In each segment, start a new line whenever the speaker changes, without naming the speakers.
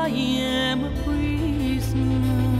I am a prisoner.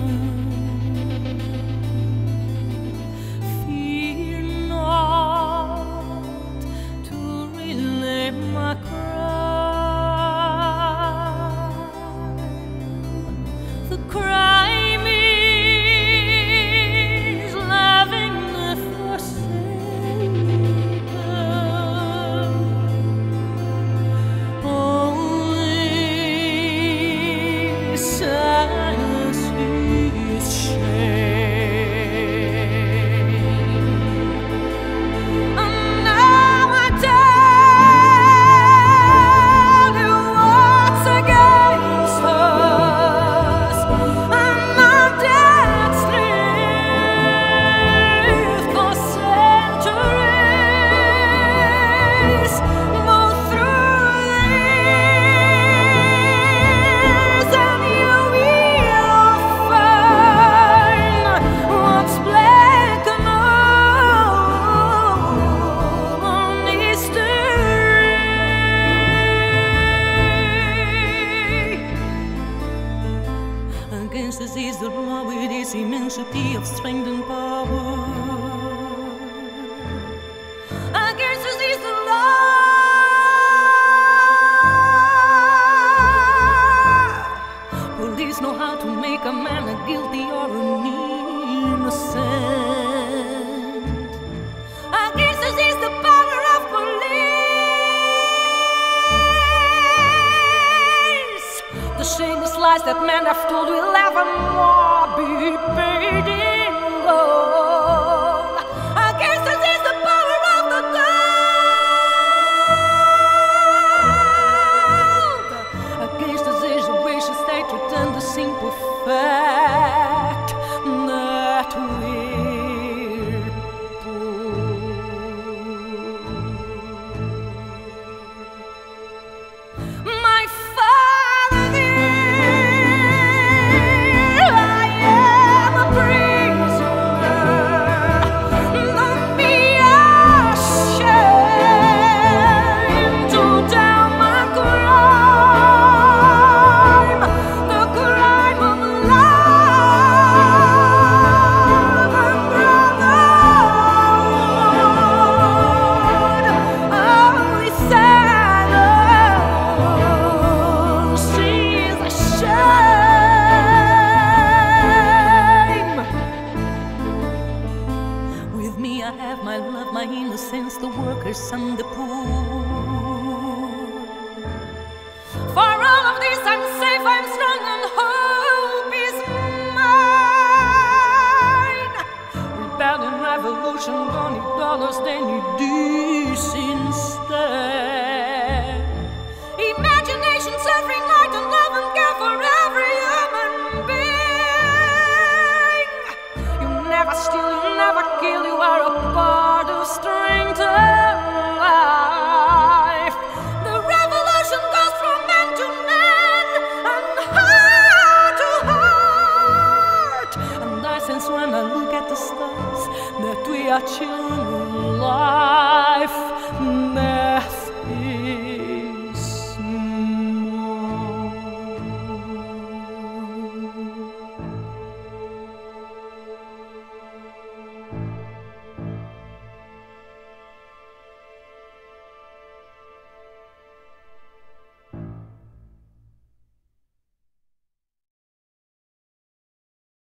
This is the law with its immensity of strength and power. Lies that men have told will evermore be paid in gold. Against us is the power of the gold. Against us is a vicious hatred and the simple fact my love, my innocence, the workers and the poor. For all of this, I'm safe, I'm strong, and hope is mine. Rebellion, revolution, need dollars, they need this instead. Imagination, suffering, light, and love, and care for every human being. You never steal, you never kill, you are a part strength in life. The revolution goes from man to man and heart to heart. And I sense when I look at the stars that we are children of life. Death.